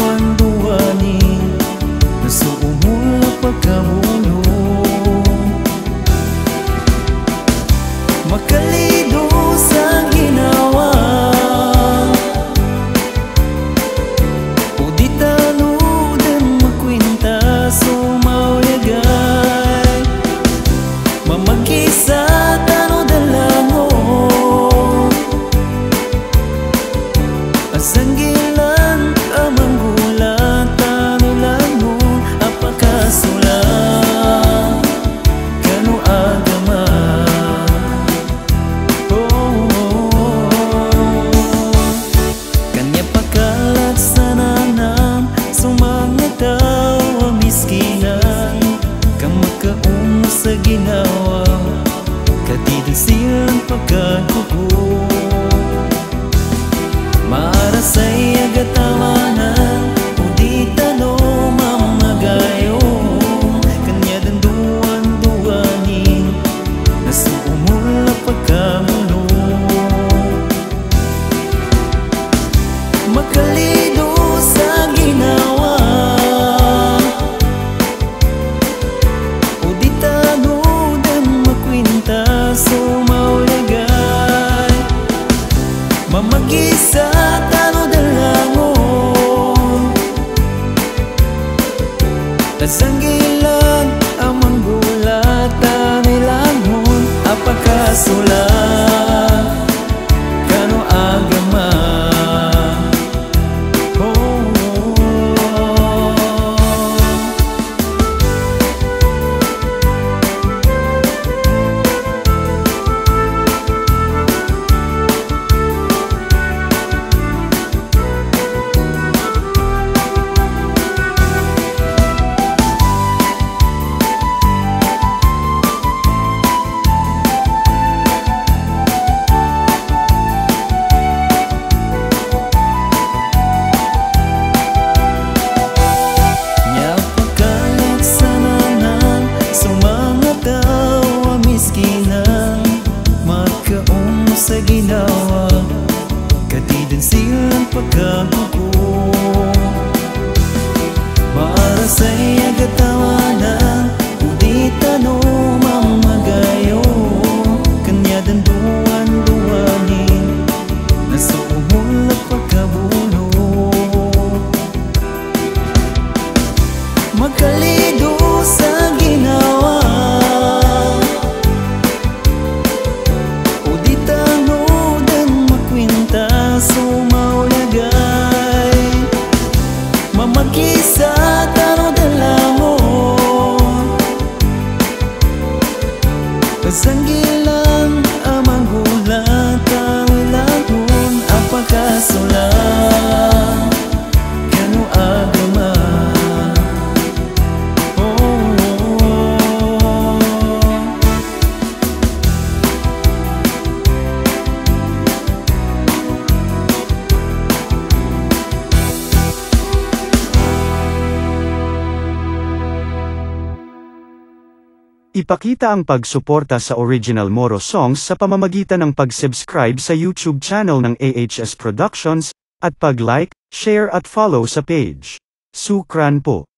완도하니 나서 우물 pagkamuno Makalido sa ginawa. O di taludan magkwinta sumawagay Mamakisa tano dalano Asang ginawa. ko. Marasay agatawa ng Udita no mamagayo Kanya danduan duwanin Nasumula pagkamulo Makalido Tasanggilan amang bulatan nilangon Apakasulat ginawa Katidan silang pagkagugo Para sa agatawanan Ipakita ang pagsuporta sa original Moro songs sa pamamagitan ng pag-subscribe sa YouTube channel ng AHS Productions, at pag-like, share at follow sa page. Sukran po.